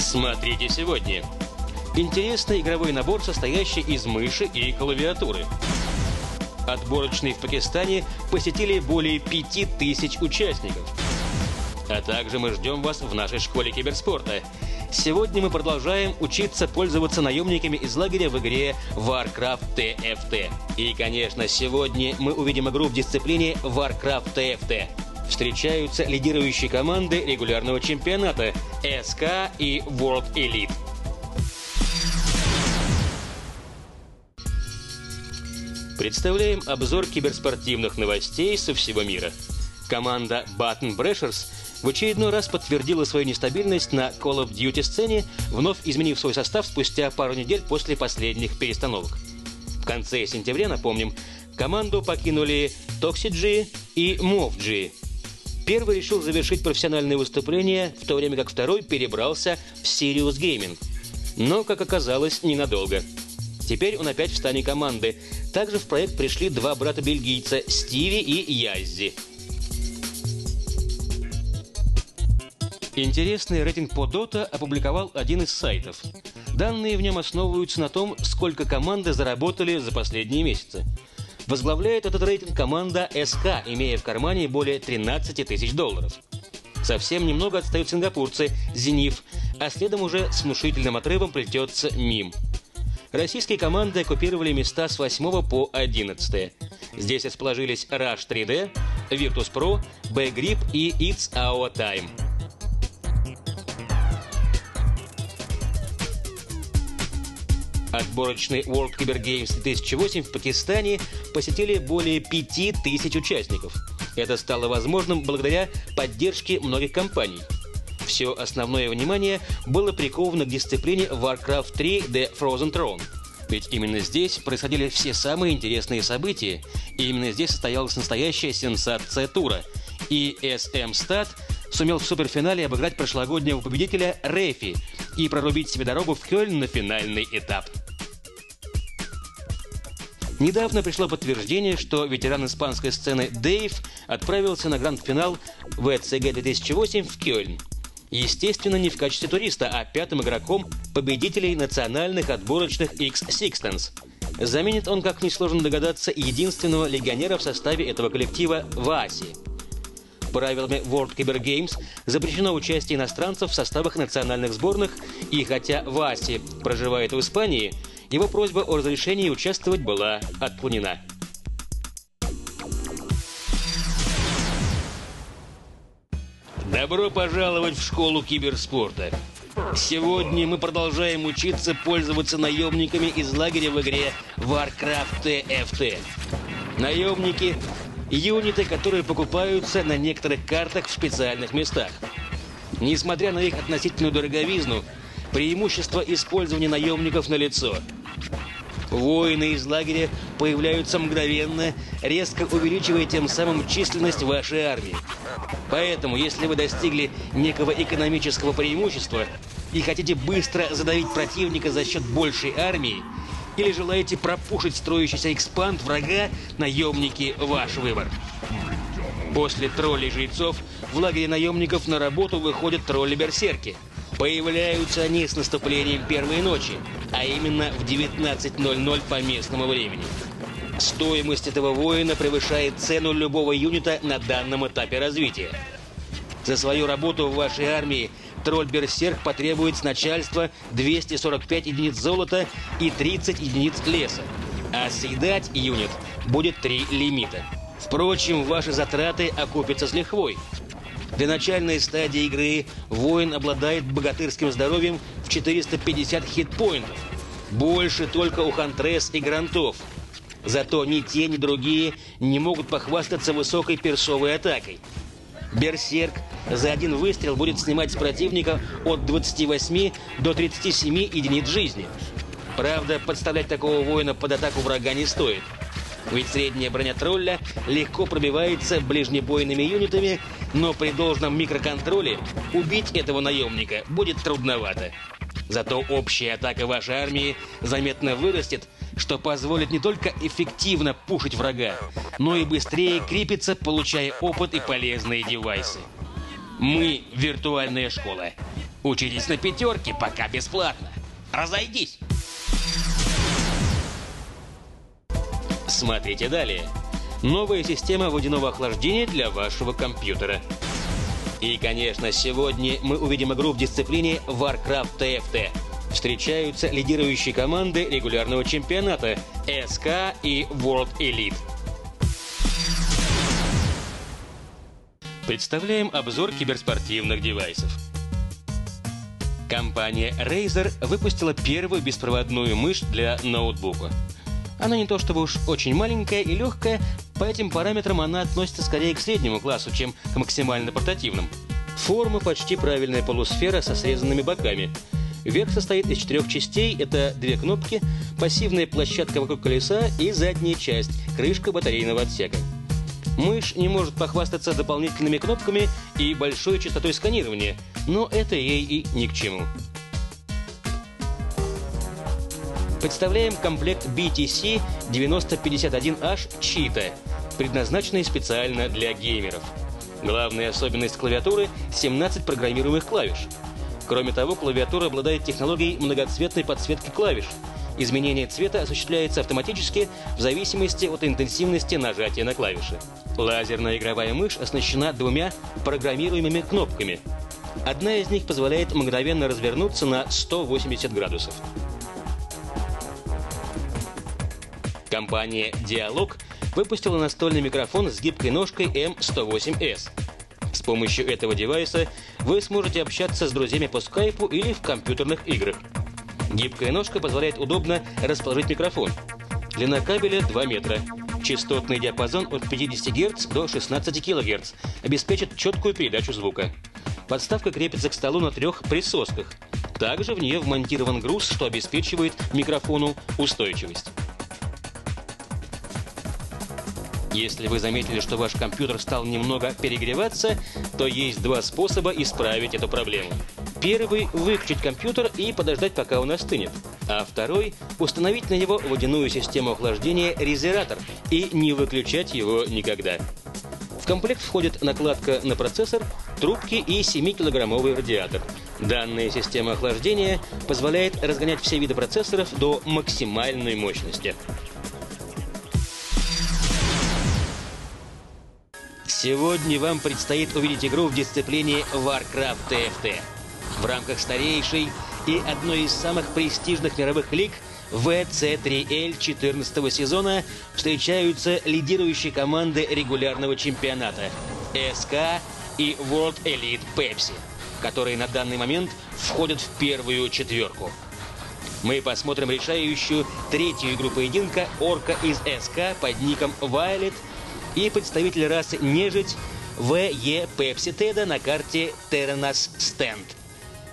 Смотрите сегодня. Интересный игровой набор, состоящий из мыши и клавиатуры. Отборочный в Пакистане посетили более 5000 участников. А также мы ждем вас в нашей школе киберспорта. Сегодня мы продолжаем учиться пользоваться наемниками из лагеря в игре Warcraft TFT. И, конечно, сегодня мы увидим игру в дисциплине Warcraft TFT. Встречаются лидирующие команды регулярного чемпионата СК и World Elite. Представляем обзор киберспортивных новостей со всего мира. Команда Button Brashers в очередной раз подтвердила свою нестабильность на Call of Duty сцене, вновь изменив свой состав спустя пару недель после последних перестановок. В конце сентября, напомним, команду покинули Toxic и MovG. Первый решил завершить профессиональные выступления, в то время как второй перебрался в Sirius Gaming. Но, как оказалось, ненадолго. Теперь он опять в стане команды. Также в проект пришли два брата-бельгийца Стиви и Яззи. Интересный рейтинг по Dota опубликовал один из сайтов. Данные в нем основываются на том, сколько команды заработали за последние месяцы. Возглавляет этот рейтинг команда СК, имея в кармане более 13 тысяч долларов. Совсем немного отстают сингапурцы «Зенив», а следом уже с внушительным отрывом плетется «Мим». Российские команды оккупировали места с 8 по 11. Здесь расположились Rush 3D, Virtus.pro, B-Grip и It's Our Time. Отборочный World Cyber Games 2008 в Пакистане посетили более 5000 участников. Это стало возможным благодаря поддержке многих компаний. Все основное внимание было приковано к дисциплине Warcraft 3 The Frozen Throne. Ведь именно здесь происходили все самые интересные события, и именно здесь состоялась настоящая сенсация тура. И SM Stat сумел в суперфинале обыграть прошлогоднего победителя Рефи и прорубить себе дорогу в Кёльн на финальный этап. Недавно пришло подтверждение, что ветеран испанской сцены Дейв отправился на гранд-финал ВЦГ 2008 в Кёльн. Естественно, не в качестве туриста, а пятым игроком победителей национальных отборочных X-Sixtens. Заменит он, как несложно догадаться, единственного легионера в составе этого коллектива Васи. Правилами World Cyber Games запрещено участие иностранцев в составах национальных сборных, и хотя Васи проживает в Испании – его просьба о разрешении участвовать была отклонена. Добро пожаловать в школу киберспорта. Сегодня мы продолжаем учиться пользоваться наемниками из лагеря в игре Warcraft TFT. Наемники – юниты, которые покупаются на некоторых картах в специальных местах. Несмотря на их относительную дороговизну, преимущество использования наемников на лицо – Воины из лагеря появляются мгновенно, резко увеличивая тем самым численность вашей армии. Поэтому, если вы достигли некого экономического преимущества и хотите быстро задавить противника за счет большей армии, или желаете пропушить строящийся экспанд врага, наемники – ваш выбор. После троллей-жрецов в лагере наемников на работу выходят тролли-берсерки – Появляются они с наступлением первой ночи, а именно в 19.00 по местному времени. Стоимость этого воина превышает цену любого юнита на данном этапе развития. За свою работу в вашей армии тролль-берсерк потребует с начальства 245 единиц золота и 30 единиц леса, а съедать юнит будет 3 лимита. Впрочем, ваши затраты окупятся с лихвой – для начальной стадии игры воин обладает богатырским здоровьем в 450 хитпоинтов. Больше только у Хантрес и Грантов. Зато ни те, ни другие не могут похвастаться высокой персовой атакой. Берсерк за один выстрел будет снимать с противника от 28 до 37 единиц жизни. Правда, подставлять такого воина под атаку врага не стоит. Ведь средняя броня тролля легко пробивается ближнебойными юнитами, но при должном микроконтроле убить этого наемника будет трудновато. Зато общая атака вашей армии заметно вырастет, что позволит не только эффективно пушить врага, но и быстрее крепиться, получая опыт и полезные девайсы. Мы – виртуальная школа. Учитесь на пятерке, пока бесплатно. Разойдись! Смотрите далее. Новая система водяного охлаждения для вашего компьютера. И, конечно, сегодня мы увидим игру в дисциплине Warcraft TFT. Встречаются лидирующие команды регулярного чемпионата SK и World Elite. Представляем обзор киберспортивных девайсов. Компания Razer выпустила первую беспроводную мышь для ноутбука. Она не то чтобы уж очень маленькая и легкая, по этим параметрам она относится скорее к среднему классу, чем к максимально портативным. Форма почти правильная полусфера со срезанными боками. Верх состоит из четырех частей, это две кнопки, пассивная площадка вокруг колеса и задняя часть, крышка батарейного отсека. Мышь не может похвастаться дополнительными кнопками и большой частотой сканирования, но это ей и ни к чему. Представляем комплект BTC 9051H Cheetah, предназначенный специально для геймеров. Главная особенность клавиатуры – 17 программируемых клавиш. Кроме того, клавиатура обладает технологией многоцветной подсветки клавиш. Изменение цвета осуществляется автоматически в зависимости от интенсивности нажатия на клавиши. Лазерная игровая мышь оснащена двумя программируемыми кнопками. Одна из них позволяет мгновенно развернуться на 180 градусов. Компания «Диалог» выпустила настольный микрофон с гибкой ножкой M108S. С помощью этого девайса вы сможете общаться с друзьями по скайпу или в компьютерных играх. Гибкая ножка позволяет удобно расположить микрофон. Длина кабеля 2 метра. Частотный диапазон от 50 Гц до 16 кГц обеспечит четкую передачу звука. Подставка крепится к столу на трех присосках. Также в нее вмонтирован груз, что обеспечивает микрофону устойчивость. Если вы заметили, что ваш компьютер стал немного перегреваться, то есть два способа исправить эту проблему. Первый – выключить компьютер и подождать, пока он остынет. А второй – установить на него водяную систему охлаждения резератор и не выключать его никогда. В комплект входит накладка на процессор, трубки и 7-килограммовый радиатор. Данная система охлаждения позволяет разгонять все виды процессоров до максимальной мощности. Сегодня вам предстоит увидеть игру в дисциплине Warcraft TFT. В рамках старейшей и одной из самых престижных мировых лиг VC3L 14 сезона встречаются лидирующие команды регулярного чемпионата SK и World Elite Pepsi, которые на данный момент входят в первую четверку. Мы посмотрим решающую третью игру поединка орка из SK под ником Violet – и представитель расы нежить WE.Pepsi Теда на карте Terenas Stand.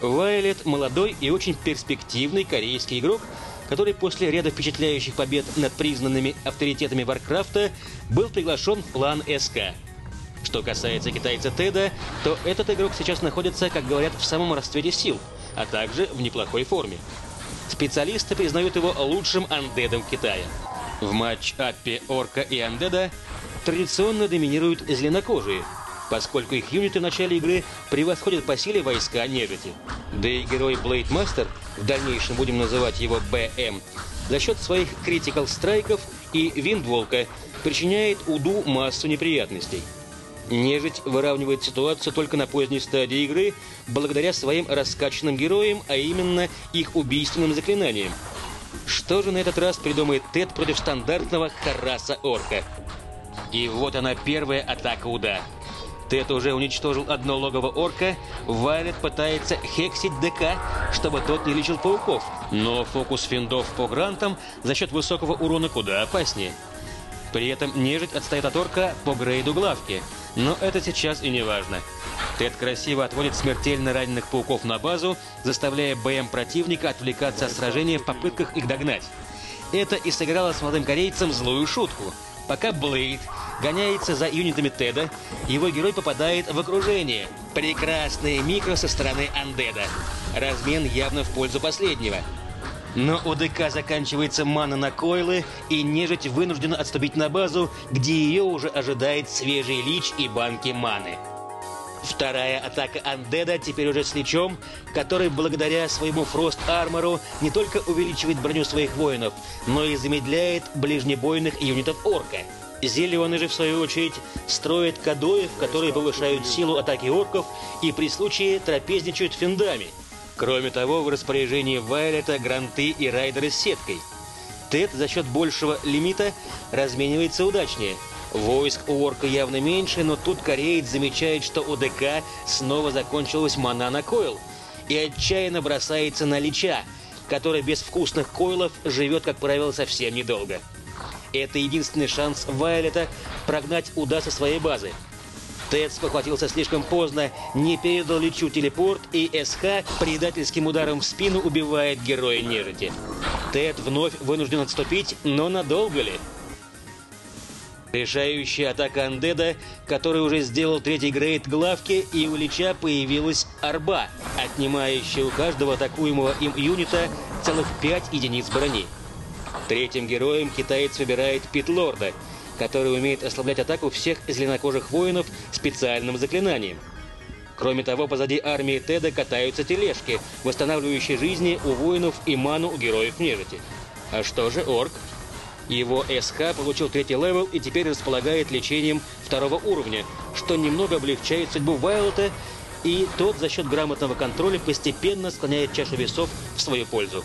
Violet – молодой и очень перспективный корейский игрок, который после ряда впечатляющих побед над признанными авторитетами Варкрафта был приглашен в клан SK. Что касается китайца Теда, то этот игрок сейчас находится, как говорят, в самом расцвете сил, а также в неплохой форме. Специалисты признают его лучшим андедом Китая. В матч-аппе Орка и Андеда традиционно доминируют зеленокожие, поскольку их юниты в начале игры превосходят по силе войска нежити. Да и герой Блейдмастер, в дальнейшем будем называть его БМ, за счет своих критикал страйков и виндволка причиняет Уду массу неприятностей. Нежить выравнивает ситуацию только на поздней стадии игры, благодаря своим раскачанным героям, а именно их убийственным заклинаниям. Что же на этот раз придумает Тед против стандартного Хараса Орка? И вот она первая атака Уда. Тед уже уничтожил одно логово орка, Вайлет пытается хексить ДК, чтобы тот не лечил пауков. Но фокус финдов по грантам за счет высокого урона куда опаснее. При этом нежить отстает от орка по грейду главки. Но это сейчас и не важно. Тед красиво отводит смертельно раненых пауков на базу, заставляя БМ противника отвлекаться от сражения в попытках их догнать. Это и сыграло с молодым корейцем злую шутку – Пока Блейд гоняется за юнитами Теда, его герой попадает в окружение. Прекрасное микро со стороны Андеда. Размен явно в пользу последнего. Но у ДК заканчивается мана на койлы, и нежить вынуждена отступить на базу, где ее уже ожидает свежий лич и банки маны. Вторая атака Андеда теперь уже с Личом, который благодаря своему фрост-армору не только увеличивает броню своих воинов, но и замедляет ближнебойных юнитов Орка. Зеленый же, в свою очередь, строит кадоев, которые повышают силу атаки орков и при случае трапезничают финдами. Кроме того, в распоряжении Вайлета гранты и райдеры с сеткой. Тед за счет большего лимита разменивается удачнее – Войск у орка явно меньше, но тут кореец замечает, что у ДК снова закончилась мана на койл. И отчаянно бросается на Лича, который без вкусных койлов живет, как правило, совсем недолго. Это единственный шанс Вайлета прогнать Уда со своей базы. Тед спохватился слишком поздно, не передал Личу телепорт, и СХ предательским ударом в спину убивает героя нежити. Тед вновь вынужден отступить, но надолго ли? Решающая атака Андеда, который уже сделал третий грейд главки, и у Лича появилась арба, отнимающая у каждого атакуемого им юнита целых 5 единиц брони. Третьим героем китаец выбирает Питлорда, который умеет ослаблять атаку всех зеленокожих воинов специальным заклинанием. Кроме того, позади армии Теда катаются тележки, восстанавливающие жизни у воинов и ману у героев нежити. А что же орк? Его SH получил третий level и теперь располагает лечением второго уровня, что немного облегчает судьбу Вайлета, и тот за счет грамотного контроля постепенно склоняет чашу весов в свою пользу.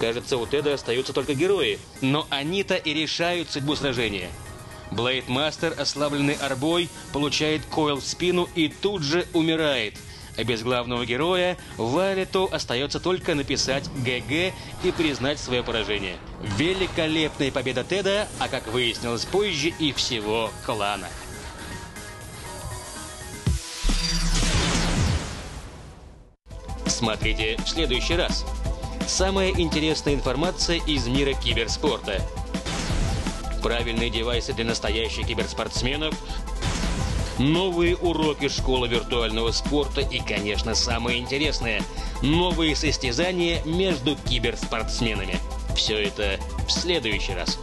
Кажется, у Теда остаются только герои, но они-то и решают судьбу сражения. Blademaster, ослабленный орбой, получает coil в спину и тут же умирает – без главного героя Вайлету остается только написать GG и признать свое поражение. Великолепная победа Теда, а как выяснилось позже, и всего клана. Смотрите в следующий раз. Самая интересная информация из мира киберспорта. Правильные девайсы для настоящих киберспортсменов – новые уроки школы виртуального спорта и, конечно, самое интересное – новые состязания между киберспортсменами. Все это в следующий раз.